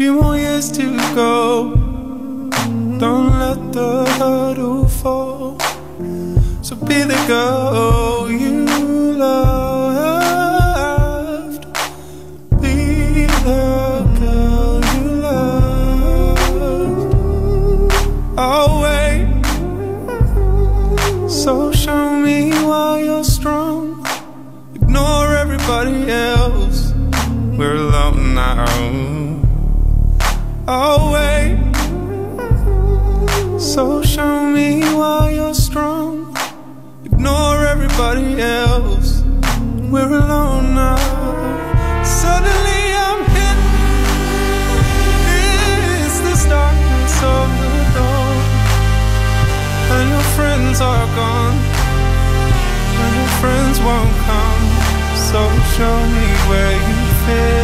few more years to go. Don't let the hurdle fall. So be the girl you loved. Be the girl you loved. I'll wait. So show me why you're strong. Ignore everybody else. We're alone now. I'll. So show me why you're strong. Ignore everybody else. We're alone now. Suddenly I'm hit. It's this darkness of the dawn. And your friends are gone. And your friends won't come. So show me where you fit.